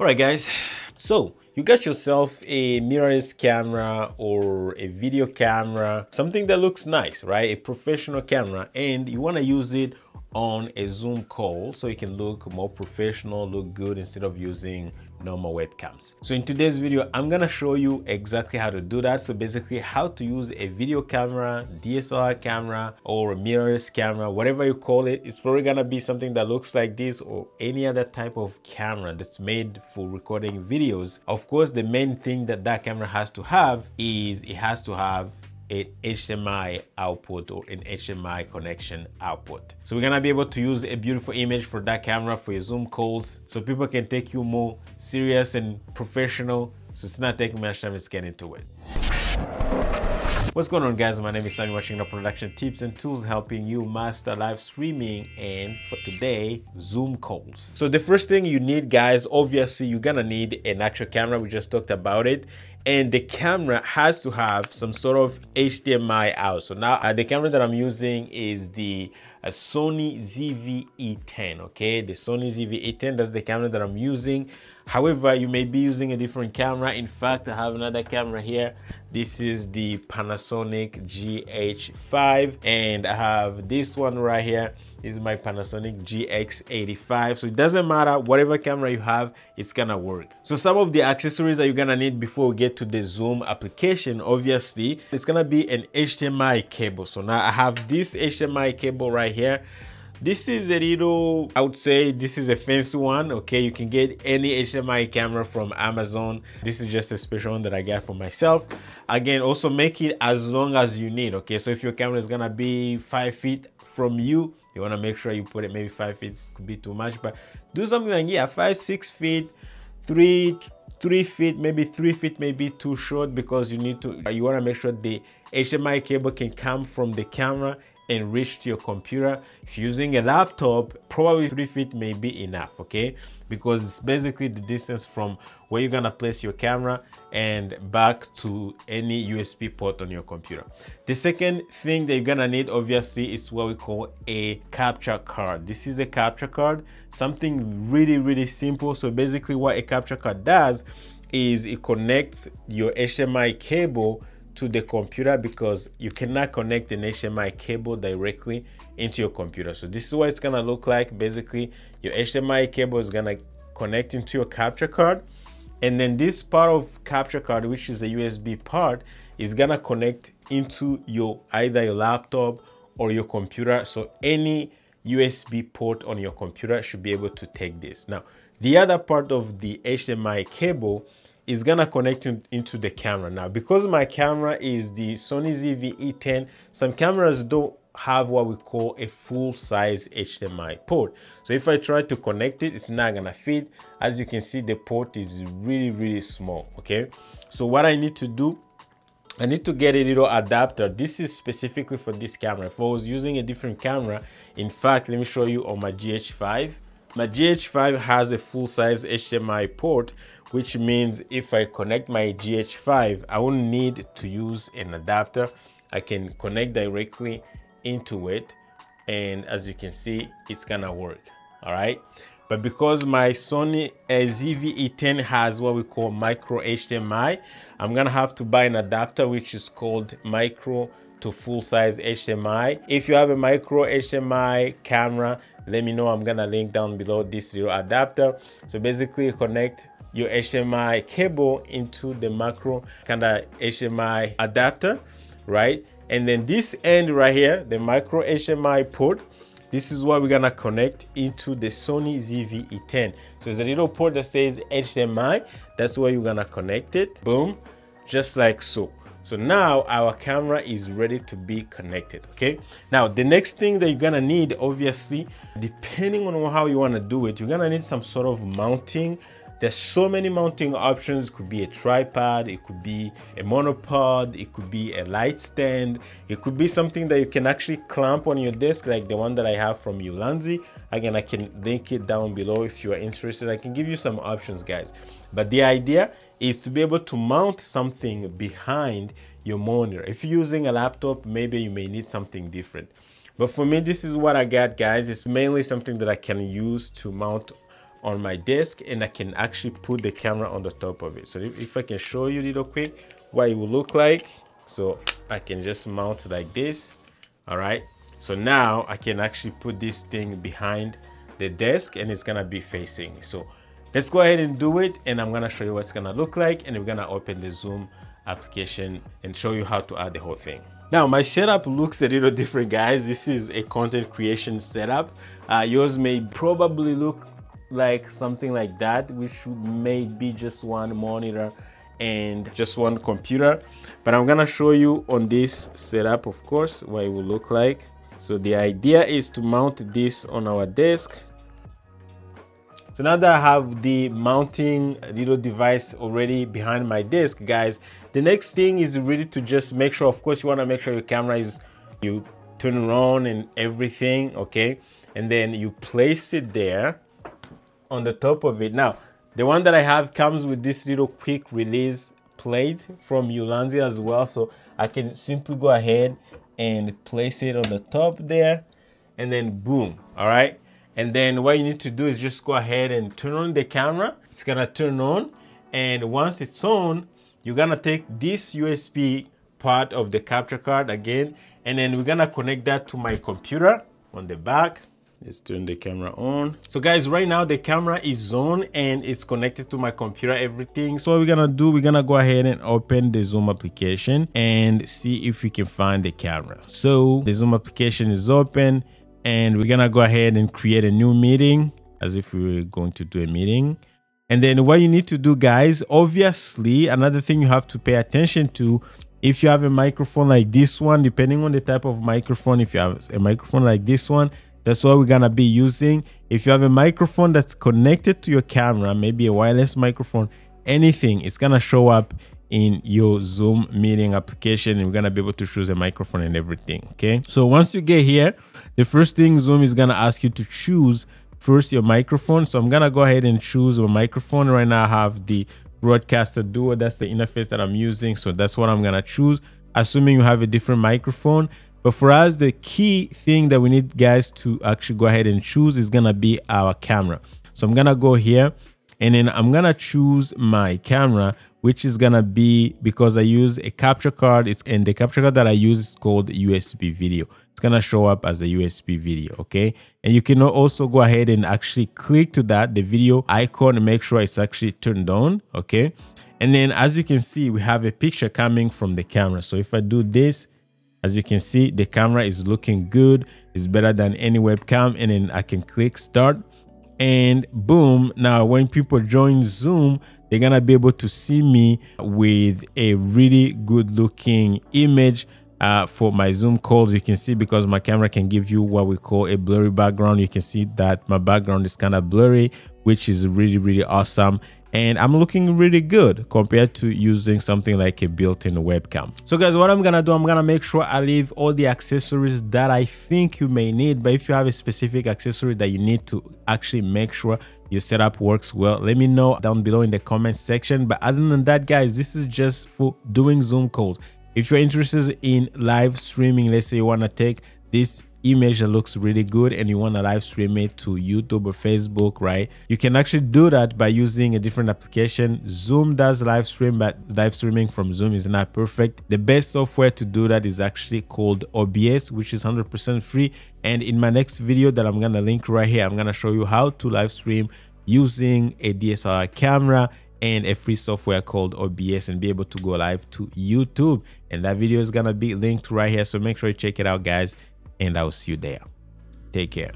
All right, guys. So you got yourself a mirrorless camera or a video camera, something that looks nice, right? A professional camera, and you want to use it on a Zoom call so you can look more professional, look good instead of using normal webcams. So in today's video, I'm gonna show you exactly how to do that. So basically how to use a video camera, DSLR camera, or a mirrorless camera, whatever you call it. It's probably gonna be something that looks like this or any other type of camera that's made for recording videos. Of course, the main thing that that camera has to have is it has to have an HDMI output or an HDMI connection output. So we're gonna be able to use a beautiful image for that camera for your Zoom calls so people can take you more serious and professional. So it's not taking much time, let's get into it. What's going on guys, my name is Sammy watching the production tips and tools helping you master live streaming and for today, Zoom calls. So the first thing you need guys, obviously you're gonna need an actual camera, we just talked about it and the camera has to have some sort of HDMI out. So now uh, the camera that I'm using is the uh, Sony ZV-E10, okay? The Sony ZV-E10, that's the camera that I'm using. However, you may be using a different camera. In fact, I have another camera here. This is the Panasonic GH5 and I have this one right here this is my Panasonic GX85. So it doesn't matter, whatever camera you have, it's gonna work. So some of the accessories that you're gonna need before we get to the Zoom application, obviously, it's gonna be an HDMI cable. So now I have this HDMI cable right here. This is a little, I would say this is a fancy one, okay? You can get any HDMI camera from Amazon. This is just a special one that I got for myself. Again, also make it as long as you need, okay? So if your camera is gonna be five feet from you, you want to make sure you put it maybe five feet could be too much but do something like yeah five six feet three three feet maybe three feet may be too short because you need to you want to make sure the HDMI cable can come from the camera and reach to your computer. If you're using a laptop, probably three feet may be enough, okay? Because it's basically the distance from where you're gonna place your camera and back to any USB port on your computer. The second thing that you're gonna need obviously is what we call a capture card. This is a capture card, something really, really simple. So basically what a capture card does is it connects your HDMI cable to the computer because you cannot connect an HDMI cable directly into your computer. So this is what it's gonna look like. Basically, your HDMI cable is gonna connect into your capture card. And then this part of capture card, which is a USB part, is gonna connect into your either your laptop or your computer. So any USB port on your computer should be able to take this. Now, the other part of the HDMI cable is gonna connect in, into the camera. Now, because my camera is the Sony ZV-E10, some cameras don't have what we call a full size HDMI port. So if I try to connect it, it's not gonna fit. As you can see, the port is really, really small, okay? So what I need to do I need to get a little adapter. This is specifically for this camera. If I was using a different camera, in fact, let me show you on my GH5. My GH5 has a full-size HDMI port, which means if I connect my GH5, I won't need to use an adapter. I can connect directly into it. And as you can see, it's gonna work, all right? But because my Sony uh, ZV-E10 has what we call micro HDMI, I'm gonna have to buy an adapter, which is called micro to full size HDMI. If you have a micro HDMI camera, let me know. I'm gonna link down below this little adapter. So basically connect your HDMI cable into the macro kind of HDMI adapter, right? And then this end right here, the micro HDMI port, this is what we're gonna connect into the Sony ZV-E10. So there's a little port that says HDMI. That's where you're gonna connect it. Boom, just like so. So now our camera is ready to be connected, okay? Now, the next thing that you're gonna need, obviously, depending on how you wanna do it, you're gonna need some sort of mounting. There's so many mounting options. It could be a tripod, it could be a monopod, it could be a light stand, it could be something that you can actually clamp on your desk like the one that I have from Ulanzi. Again, I can link it down below if you are interested. I can give you some options, guys. But the idea is to be able to mount something behind your monitor. If you're using a laptop, maybe you may need something different. But for me, this is what I got, guys. It's mainly something that I can use to mount on my desk and I can actually put the camera on the top of it. So if, I can show you little quick what it will look like. So I can just mount like this. All right. So now I can actually put this thing behind the desk and it's gonna be facing. So let's go ahead and do it and I'm gonna show you what it's gonna look like and we're gonna open the Zoom application and show you how to add the whole thing. Now my setup looks a little different guys. This is a content creation setup. Uh, yours may probably look like something like that, we should maybe just one monitor and just one computer. But I'm gonna show you on this setup, of course, what it will look like. So the idea is to mount this on our desk so now that I have the mounting little device already behind my desk, guys, the next thing is really to just make sure, of course, you want to make sure your camera is, you turn on and everything, okay? And then you place it there on the top of it. Now, the one that I have comes with this little quick release plate from Ulanzi as well. So I can simply go ahead and place it on the top there and then boom, all right? And then what you need to do is just go ahead and turn on the camera. It's gonna turn on. And once it's on, you're gonna take this USB part of the capture card again, and then we're gonna connect that to my computer on the back. Let's turn the camera on. So guys, right now the camera is on and it's connected to my computer, everything. So what we're gonna do, we're gonna go ahead and open the Zoom application and see if we can find the camera. So the Zoom application is open and we're gonna go ahead and create a new meeting as if we were going to do a meeting. And then what you need to do, guys, obviously, another thing you have to pay attention to, if you have a microphone like this one, depending on the type of microphone, if you have a microphone like this one, that's what we're gonna be using. If you have a microphone that's connected to your camera, maybe a wireless microphone, anything, it's gonna show up in your Zoom meeting application. And we're gonna be able to choose a microphone and everything, okay? So once you get here, the first thing Zoom is gonna ask you to choose first your microphone. So I'm gonna go ahead and choose my microphone. Right now I have the Broadcaster Duo. That's the interface that I'm using. So that's what I'm gonna choose, assuming you have a different microphone. But for us, the key thing that we need guys to actually go ahead and choose is gonna be our camera. So I'm gonna go here and then I'm gonna choose my camera which is gonna be because I use a capture card. It's and the capture card that I use is called USB video. It's gonna show up as a USB video, okay? And you can also go ahead and actually click to that, the video icon, and make sure it's actually turned on, okay? And then as you can see, we have a picture coming from the camera. So if I do this, as you can see, the camera is looking good. It's better than any webcam. And then I can click start and boom. Now, when people join Zoom, they're gonna be able to see me with a really good looking image uh, for my Zoom calls. You can see because my camera can give you what we call a blurry background. You can see that my background is kind of blurry, which is really, really awesome and I'm looking really good compared to using something like a built-in webcam. So guys, what I'm gonna do, I'm gonna make sure I leave all the accessories that I think you may need, but if you have a specific accessory that you need to actually make sure your setup works well, let me know down below in the comment section. But other than that, guys, this is just for doing Zoom calls. If you're interested in live streaming, let's say you wanna take this image that looks really good and you want to live stream it to YouTube or Facebook, right? You can actually do that by using a different application. Zoom does live stream, but live streaming from Zoom is not perfect. The best software to do that is actually called OBS, which is 100% free. And in my next video that I'm going to link right here, I'm going to show you how to live stream using a DSLR camera and a free software called OBS and be able to go live to YouTube. And that video is going to be linked right here. So make sure you check it out, guys and I'll see you there. Take care.